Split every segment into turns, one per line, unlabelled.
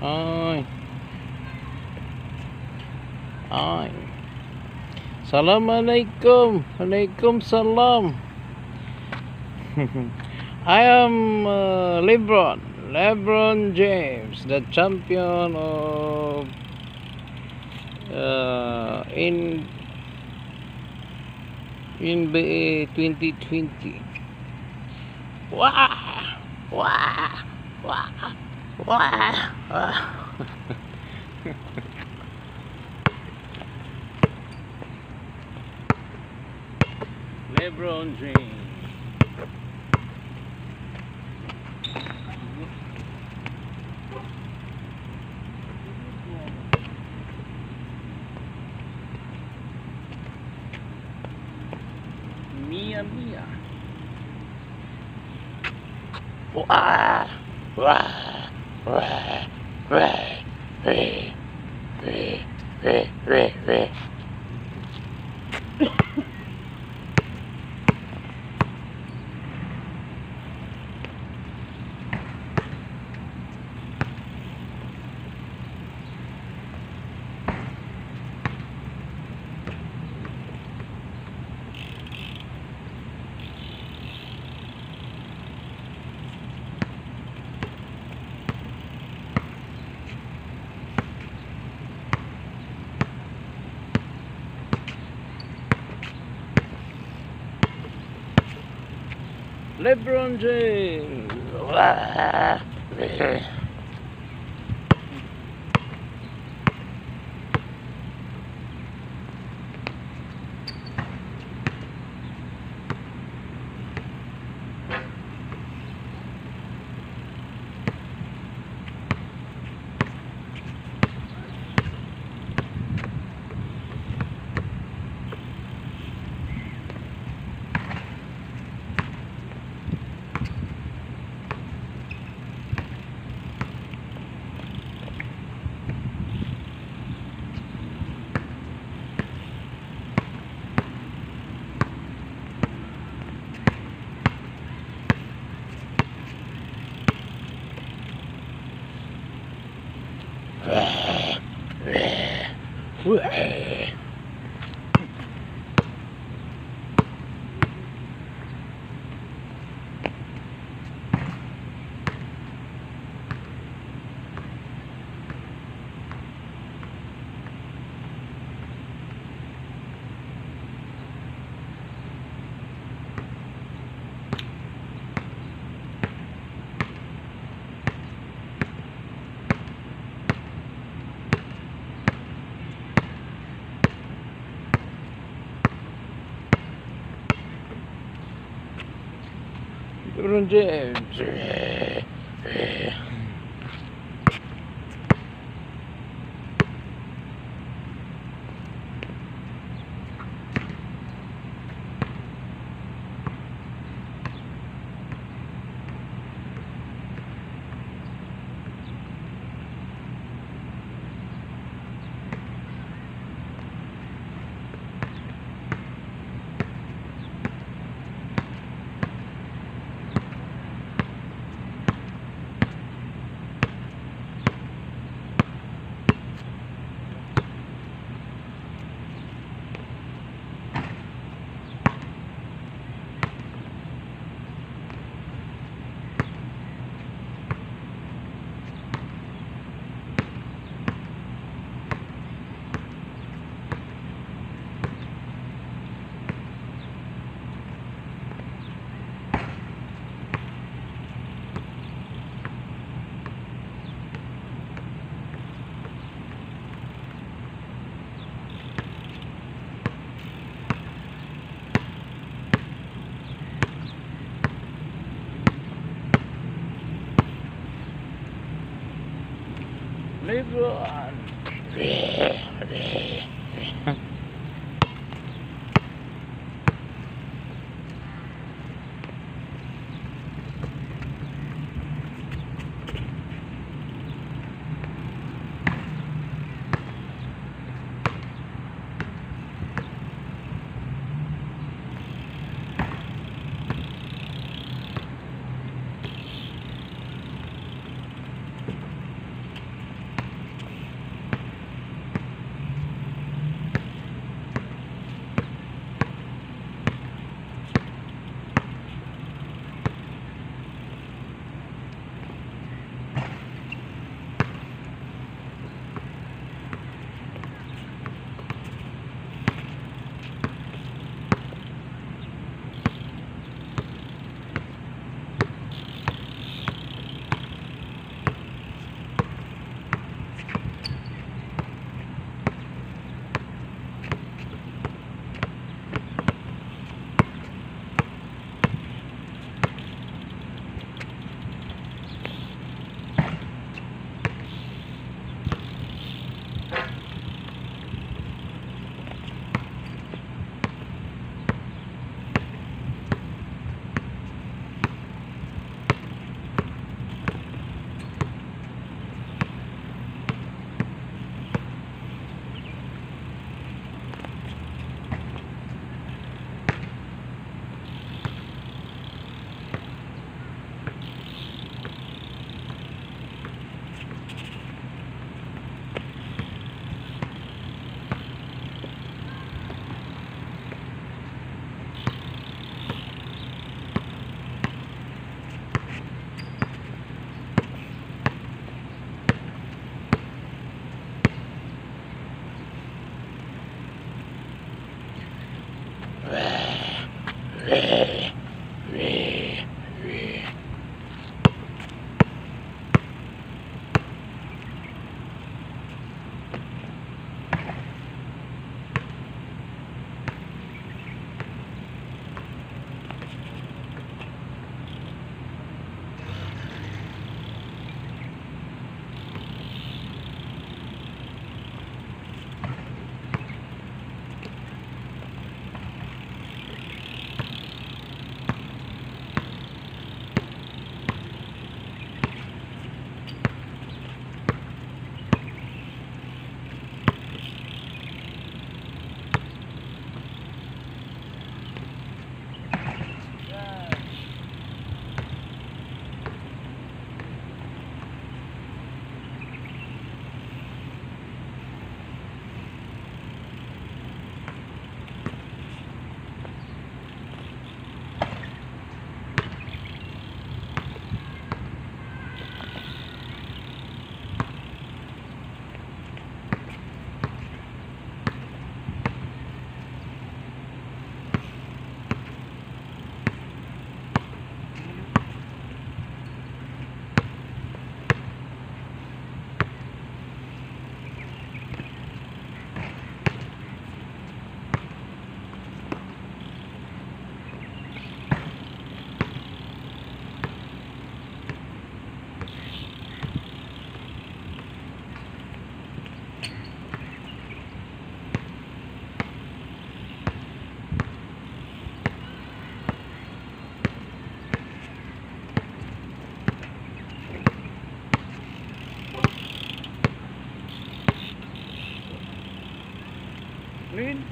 Ôi Ôi Assalamualaikum. Alaikum. I am uh, LeBron. LeBron James, the champion of uh, in NBA 2020. Wah! Wah! Wah! Wah! Wah! LeBron James. Mia Mia. Wah! Wah! Wah! Wah! Wah! Wah! Wah! Wah! LeBron James. Blech. 그런데 Move on.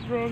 Intro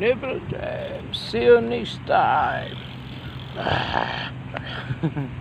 Nibble time. Uh, see you next time.